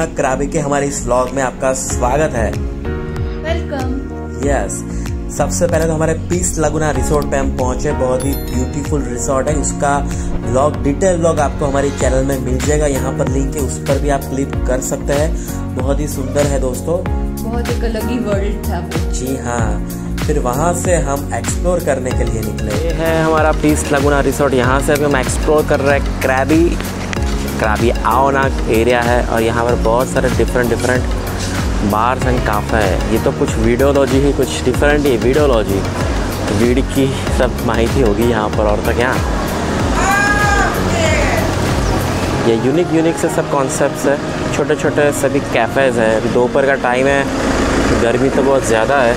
दोस्तों आओ के हमारे इस व्लॉग में आपका स्वागत है। वेलकम यस सबसे पहले तो हमारे पीस लगुना रिसोर्ट पे हम पहुँचे। बहुत ही ब्यूटीफुल रिसोर्ट है। उसका व्लॉग डिटेल व्लॉग आपको हमारी चैनल में मिल जाएगा। यहाँ पर लिंक है उस पर भी आप क्लिक कर सकते हैं। बहुत ही सुंदर है दोस्तों। बहुत एक अलग ही वर्ल्ड था वो। जी हाँ। फिर वहाँ से हम एक्सप्लोर करने के लिए निकले। ये है हमारा पीस लगुना रिसोर्ट यहाँ से भी हम एक्सप्लोर कर रहे हैं क्रैबी क्रैबी आओनाक एरिया है और यहाँ पर बहुत सारे different different bars and cafe है। ये तो कुछ वीडियोलॉजी ही, कुछ डिफरेंट ही वीडियोलॉजी वीड की सब माहिती होगी यहाँ पर, और तो क्या? ये यूनिक यूनिक से सब कॉन्सेप्ट है। छोटे छोटे सभी कैफ़ेज़ है। अभी दोपहर का टाइम है, गर्मी तो बहुत ज़्यादा है।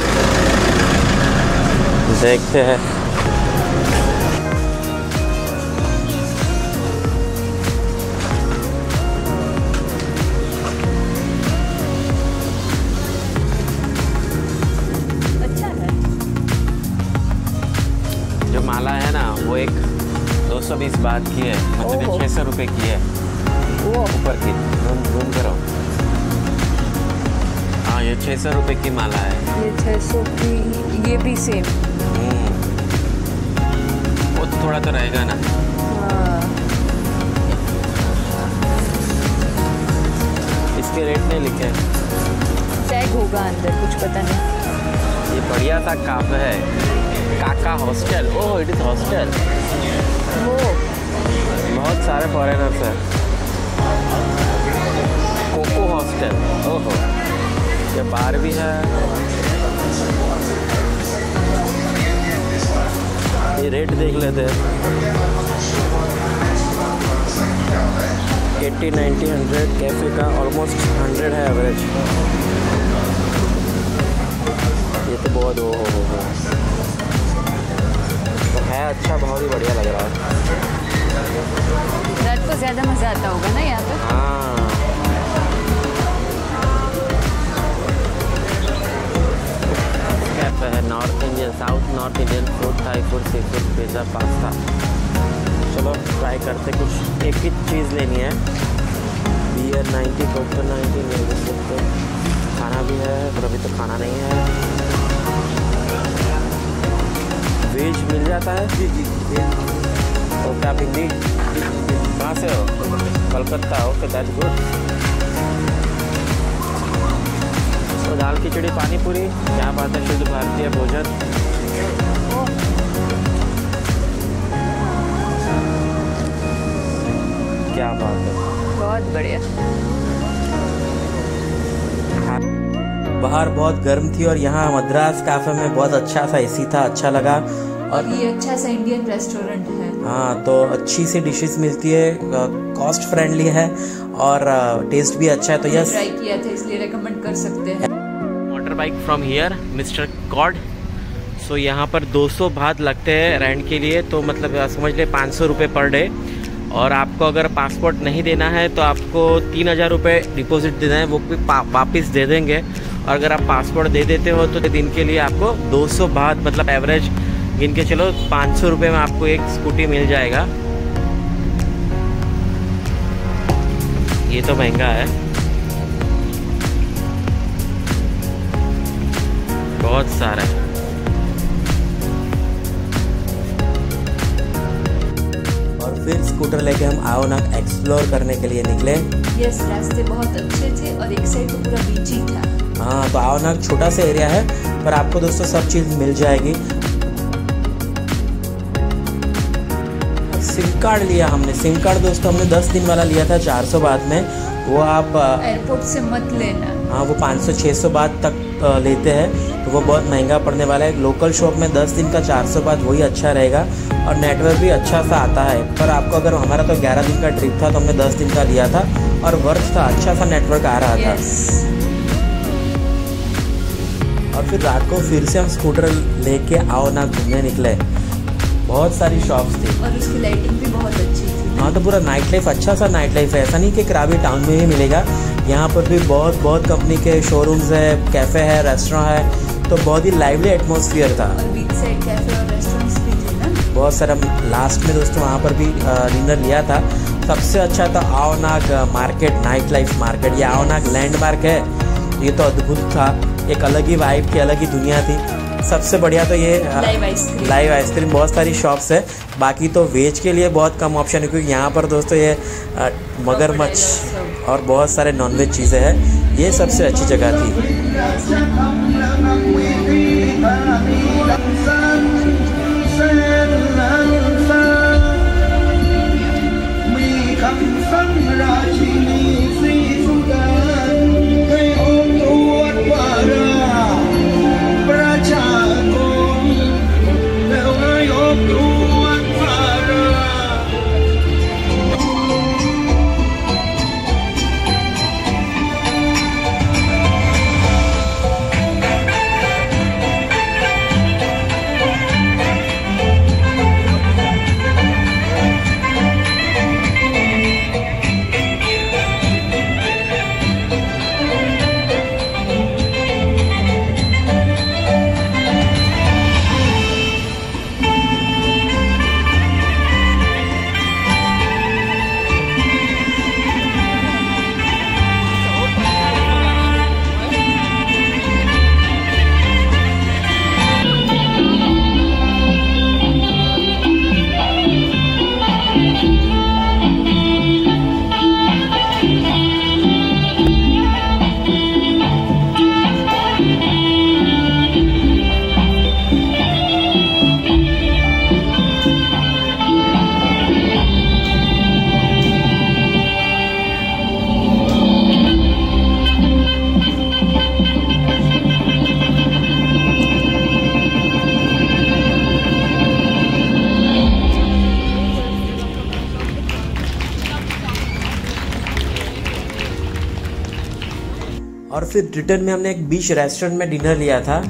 देखते हैं। 220 बात की है मतलब ओहो। छः सौ रुपये की है। ऊपर की घूम घूम करो। हाँ ये छः सौ रुपये की माला है। ये छह सौ की ये भी सेम हम्म। वो तो थोड़ा तो रहेगा ना। इसके रेट नहीं लिखे हैं। टैग होगा अंदर कुछ पता नहीं। ये बढ़िया सा काफे है। Kaka hostel oh it is hostel बहुत सारे फॉरेनर्स हैं। कोको हॉस्टल ओहो। ये बार भी है। ये रेट देख लेते हैं। एट्टी, नाइन्टी, हंड्रेड, कैफ़े का ऑलमोस्ट हंड्रेड है एवरेज ये तो बहुत हो हो हो, है। अच्छा बहुत ही बढ़िया लग रहा है। रात को ज़्यादा मज़ा आता होगा ना यहाँ पर हाँ। कैफ़े है north Indian south north Indian food Thai food seafood pizza pasta चलो ट्राई करते कुछ एक ही चीज़ लेनी है। बियर नाइन्टी कोको नाइन्टी तो खाना भी है पर अभी तो खाना नहीं है। वेज मिल जाता है। जी जी ओके आप हिंदी कहाँ से हो? Calcutta okay that good. तो दाल खिचड़ी पानी पूरी क्या बात है शुद्ध भारतीय भोजन। क्या बात है। बहुत बढ़िया। बाहर बहुत गर्म थी और यहाँ मद्रास कैफ़े में बहुत अच्छा सा एसी था अच्छा लगा। और ये अच्छा सा इंडियन रेस्टोरेंट है। हाँ तो अच्छी सी डिशेस मिलती है कॉस्ट फ्रेंडली है और टेस्ट भी अच्छा है तो यस ट्राई किया था इसलिए रेकमेंड कर सकते हैं। Motorbike from here mister god so यहाँ पर 200 भात लगते हैं रेंट के लिए तो मतलब समझ ले 500 रुपये पर डे और आपको अगर पासपोर्ट नहीं देना है तो आपको तीन हज़ार रुपये डिपोज़िट देना है वो भी वापस दे देंगे। और अगर आप पासपोर्ट दे देते हो तो दिन के लिए आपको 200 भात मतलब एवरेज गिन के चलो 500 रुपये में आपको एक स्कूटी मिल जाएगा। ये तो महँगा है। बहुत सारा है। और फिर स्कूटर लेके हम आओनाक एक्सप्लोर करने के लिए निकले। यस रास्ते बहुत अच्छे थे और एक साइड तो पूरा बीच ही था तो आओनाक छोटा सा एरिया है पर आपको दोस्तों सब चीज़ मिल जाएगी। सिम कार्ड लिया हमने सिम कार्ड दोस्तों हमने 10 दिन वाला लिया था 400 बाद में। वो आप एयरपोर्ट से मत लेना। हाँ वो पाँच सौ 500-600 बाद तक लेते हैं तो वो बहुत महँगा पड़ने वाला है। लोकल शॉप में 10 दिन का 400 बाद वही अच्छा रहेगा और नेटवर्क भी अच्छा सा आता है। पर आपको अगर हमारा तो 11 दिन का ट्रिप था तो हमने 10 दिन का लिया था और वर्थ था अच्छा सा नेटवर्क आ रहा था। यस और फिर रात को फिर से हम स्कूटर लेके आओ ना घूमने निकले। बहुत सारी शॉप्स थी। और उसकी लाइटिंग भी बहुत अच्छी थी। हाँ तो पूरा नाइट लाइफ अच्छा सा नाइट लाइफ है। ऐसा नहीं कि करावी टाउन में ही मिलेगा। यहाँ पर भी बहुत बहुत कंपनी के शोरूम्स है कैफ़े है रेस्टोरेंट है। तो बहुत ही लाइवली एटमोसफियर था। थे बहुत सारा लास्ट में दोस्तों वहाँ पर भी डिनर लिया था। सबसे अच्छा तो Ao Nang market night life market ये आवनाग लैंडमार्क है। ये तो अद्भुत था। एक अलग ही वाइब थी अलग ही दुनिया थी। सबसे बढ़िया तो ये लाइव आइसक्रीम बहुत सारी शॉप्स है। बाकी तो वेज के लिए बहुत कम ऑप्शन है क्योंकि यहाँ पर दोस्तों ये मगरमच्छ और बहुत सारे नॉनवेज चीज़ें हैं। ये सबसे अच्छी जगह थी। फिर रिटर्न में हमने एक बीच रेस्टोरेंट में डिनर लिया था।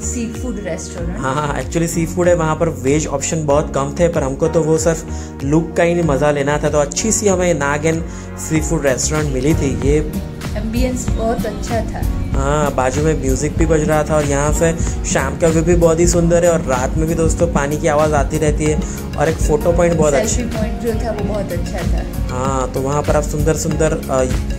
सी फ़ूड रेस्टोरेंट हाँ एक्चुअली सी फ़ूड है वहाँ पर वेज ऑप्शन बहुत कम थे पर हमको तो वो सिर्फ़ लुक का ही नहीं मज़ा लेना था तो अच्छी सी हमें नाग एंड सी फ़ूड रेस्टोरेंट मिली थी ये एम्बियंस बहुत अच्छा था। हाँ बाजू में म्यूज़िक भी बज रहा था और यहाँ से शाम का व्यू भी बहुत ही सुंदर है और रात में भी दोस्तों पानी की आवाज़ आती रहती है और एक फ़ोटो पॉइंट बहुत अच्छा पॉइंट जो था वो बहुत अच्छा था। हाँ तो वहाँ पर आप सुंदर सुंदर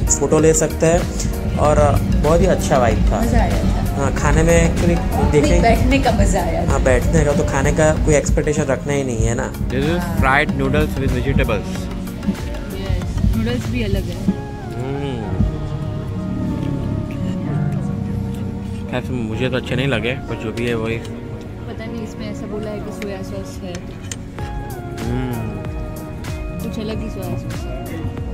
फ़ोटो ले सकते हैं। और बहुत ही अच्छा वाइब था। मज़ा आया था। हाँ खाने में एक्चुअली देखने बैठने का मज़ा आया हाँ बैठने का तो खाने का कोई एक्सपेक्टेशन रखना ही नहीं है ना। This is fried noodles with vegetables. Noodles भी अलग है। खैर मुझे तो अच्छे नहीं लगे पर जो भी है वही। पता नहीं इसमें ऐसा बोला है कि सोया सॉस है। कुछ अलग ही सोया सॉस है।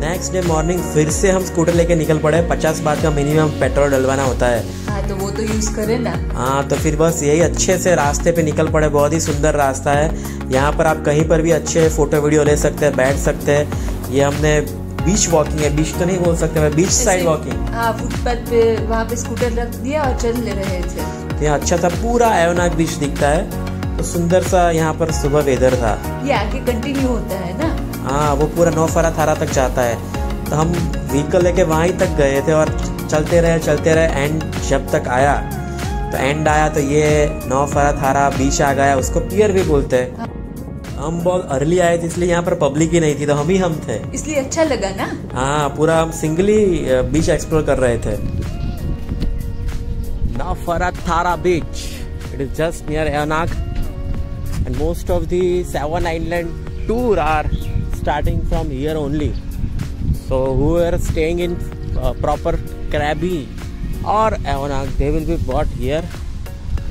नेक्स्ट डे मॉर्निंग फिर से हम स्कूटर लेके निकल पड़े। पचास बात का मिनिमम पेट्रोल डलवाना होता है। हाँ तो वो तो यूज़ करे ना। हाँ तो फिर बस यही अच्छे से रास्ते पे निकल पड़े। बहुत ही सुंदर रास्ता है। यहाँ पर आप कहीं पर भी अच्छे फ़ोटो वीडियो ले सकते हैं बैठ सकते हैं। ये हमने बीच वॉकिंग है। बीच तो नहीं बोल सकते मैं बीच साइड वॉकिंग हाँ फुटपाथ पे वहाँ पे स्कूटर रख दिया और चल ले रहे थे। तो यहाँ अच्छा सा पूरा एवनाग बीच दिखता है। तो सुंदर सा यहाँ पर सुबह वेदर था। ये आगे कंटिन्यू होता है ना? हाँ वो पूरा नौ फरा थारा तक जाता है। तो हम व्हीकल लेके वहीं तक गए थे और चलते रहे चलते रहे एंड जब तक आया। तो एंड आया तो ये नौ फरा थारा बीच आ गया उसको पियर भी बोलते हैं। हम बहुत अर्ली आए थे इसलिए यहाँ पर पब्लिक ही नहीं थी तो हम ही हम थे। इसलिए अच्छा लगा ना? हाँ पूरा हम सिंगली बीच एक्सप्लोर कर रहे थे। Nafara Thara Beach. It is just near Eonak, and most of the seven island tour are starting from here only. So who are staying in uh, proper Krabi or Eonak, they will be brought here.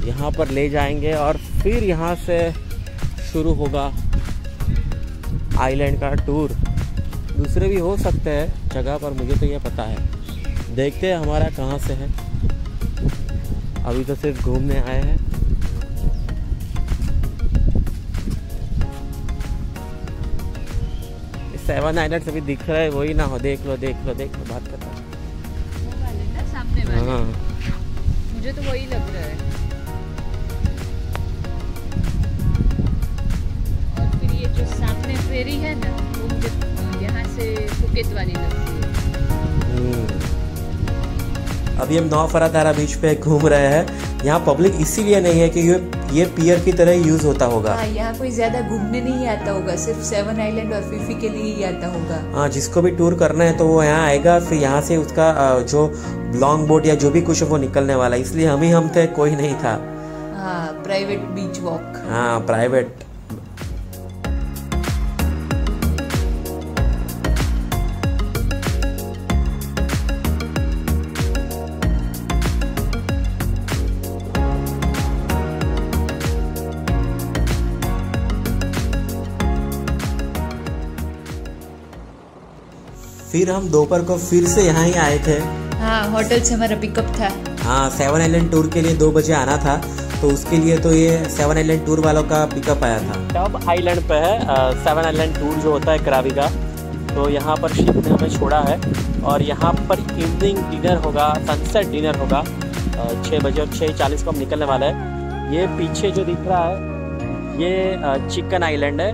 यहाँ पर ले जाएँगे और फिर यहाँ से शुरू होगा आइलैंड का टूर दूसरे भी हो सकते हैं जगह पर मुझे तो ये पता है देखते हैं हमारा कहाँ से है अभी तो सिर्फ़ घूमने आए हैं सेवन आइलैंड अभी दिख रहा है वही ना हो देख लो देख लो देख लो बात करता हूँ। मुझे तो वही लग रहा है और फिर ये जो सामने फेरी है ना वो मुझे यहाँ से फुकेत वाली लगती है हम्म। अभी हम नौ फरातारा बीच पे घूम रहे हैं। यहाँ पब्लिक इसीलिए नहीं है कि ये ये पियर की तरह यूज़ होता होगा। हाँ यहाँ कोई ज़्यादा घूमने नहीं आता होगा सिर्फ़ सेवन आइलैंड और फिफी के लिए ही आता होगा। हाँ जिसको भी टूर करना है तो वो यहाँ आएगा फिर यहाँ से उसका जो लॉन्ग बोट या जो भी कुछ है वो निकलने वाला इसलिए हम ही हम थे कोई नहीं था। हाँ प्राइवेट बीच वॉक हाँ प्राइवेट फिर हम दोपहर को फिर से यहाँ ही आए थे। हाँ होटल से हमारा पिकअप था। हाँ सेवन आइलैंड टूर के लिए दो बजे आना था तो उसके लिए तो ये सेवन आइलैंड टूर वालों का पिकअप आया था। अब आइलैंड पे है सेवन आइलैंड टूर जो होता है करावी का तो यहाँ पर शिप ने हमें छोड़ा है और यहाँ पर इवनिंग डिनर होगा सनसेट डिनर होगा छः बजे और छः चालीस को हम निकलने वाले हैं। ये पीछे जो दिख रहा है ये चिकन आइलैंड है।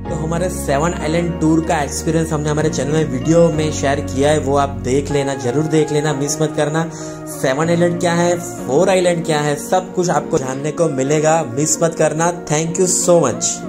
तो हमारे सेवन आइलैंड टूर का एक्सपीरियंस हमने हमारे चैनल में वीडियो में शेयर किया है, वो आप देख लेना, ज़रूर देख लेना मिस मत करना। सेवन आइलैंड क्या है फोर आइलैंड क्या है, सब कुछ आपको जानने को मिलेगा मिस मत करना। Thank you so much